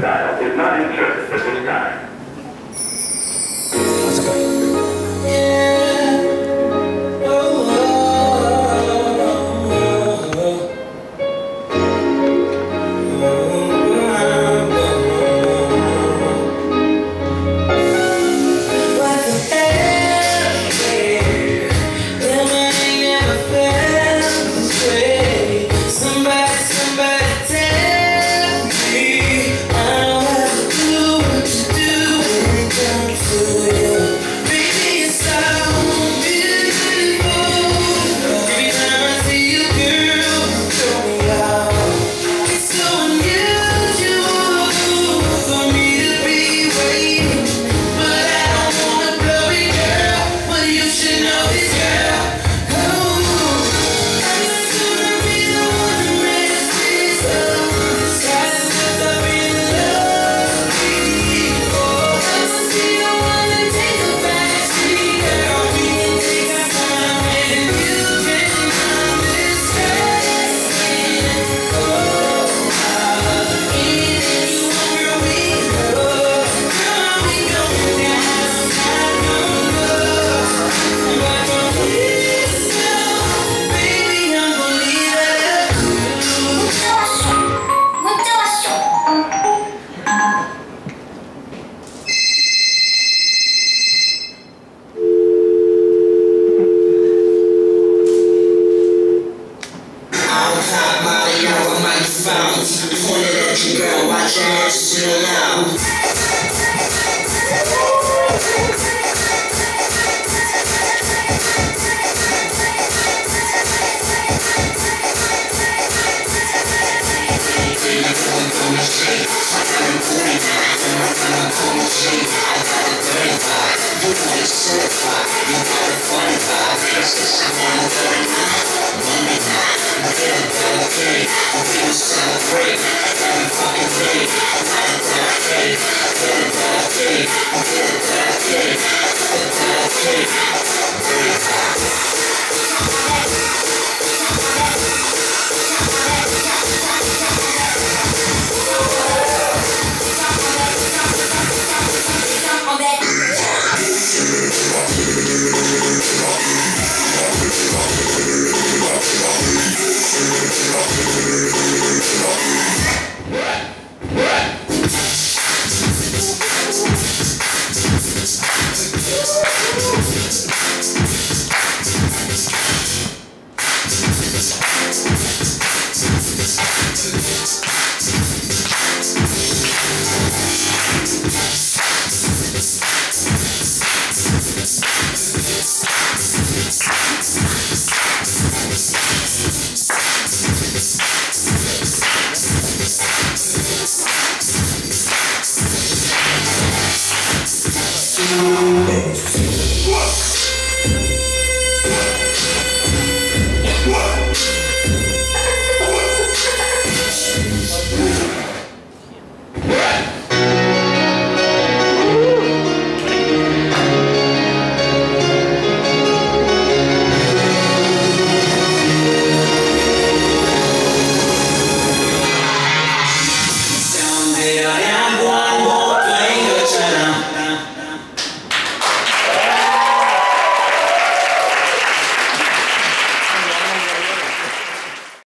dialed is not in at this time. sounds. Point it at you, girl. Watch your ass to the now. Yes, I'm going to go. Money, not. I'm going to go. Okay, I'm going to go. Yes.